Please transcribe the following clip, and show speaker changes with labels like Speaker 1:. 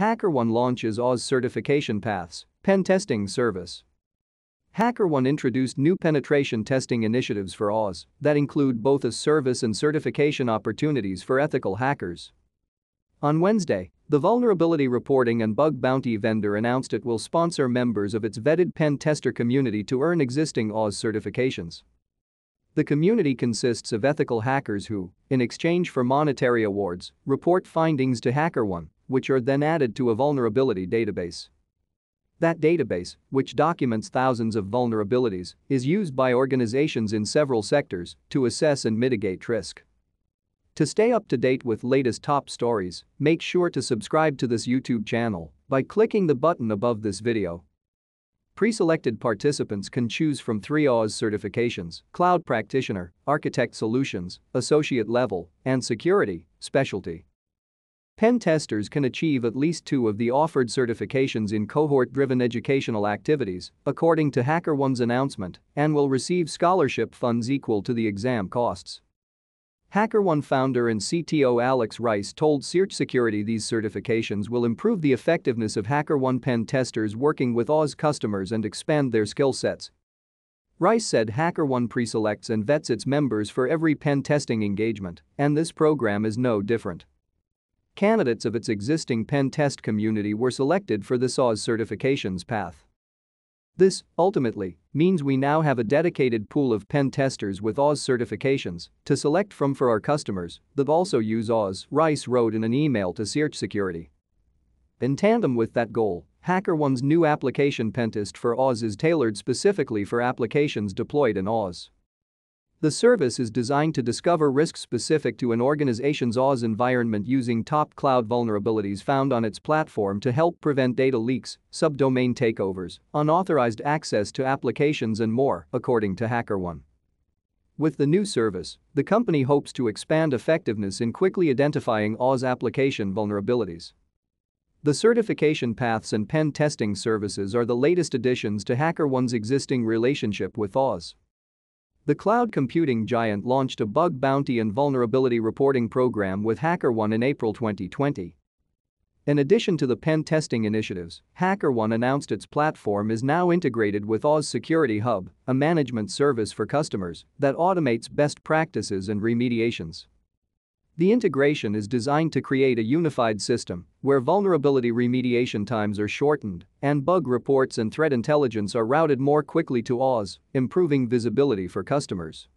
Speaker 1: HackerOne launches AWS Certification Paths, pen testing service. HackerOne introduced new penetration testing initiatives for AWS that include both a service and certification opportunities for ethical hackers. On Wednesday, the vulnerability reporting and bug bounty vendor announced it will sponsor members of its vetted pen tester community to earn existing AWS certifications. The community consists of ethical hackers who, in exchange for monetary awards, report findings to HackerOne, which are then added to a vulnerability database. That database, which documents thousands of vulnerabilities, is used by organizations in several sectors to assess and mitigate risk. To stay up to date with latest top stories, make sure to subscribe to this YouTube channel by clicking the button above this video. Pre-selected participants can choose from three AWS certifications, Cloud Practitioner, Architect Solutions, Associate Level, and Security, Specialty. Pen testers can achieve at least two of the offered certifications in cohort-driven educational activities, according to HackerOne's announcement, and will receive scholarship funds equal to the exam costs. HackerOne founder and CTO Alex Rice told Search Security these certifications will improve the effectiveness of HackerOne pen testers working with AWS customers and expand their skill sets. Rice said HackerOne preselects and vets its members for every pen testing engagement, and this program is no different. Candidates of its existing pen test community were selected for this AWS certifications path. This, ultimately, means we now have a dedicated pool of pen testers with AWS certifications to select from for our customers that also use AWS, Rice wrote in an email to Search Security. In tandem with that goal, HackerOne's new application pentest for AWS is tailored specifically for applications deployed in AWS. The service is designed to discover risks specific to an organization's AWS environment using top cloud vulnerabilities found on its platform to help prevent data leaks, subdomain takeovers, unauthorized access to applications and more, according to HackerOne. With the new service, the company hopes to expand effectiveness in quickly identifying AWS application vulnerabilities. The certification paths and pen testing services are the latest additions to HackerOne's existing relationship with AWS. The cloud computing giant launched a bug bounty and vulnerability reporting program with HackerOne in April 2020. In addition to the pen testing initiatives, HackerOne announced its platform is now integrated with AWS Security Hub, a management service for customers that automates best practices and remediations. The integration is designed to create a unified system where vulnerability remediation times are shortened and bug reports and threat intelligence are routed more quickly to AWS, improving visibility for customers.